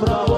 право.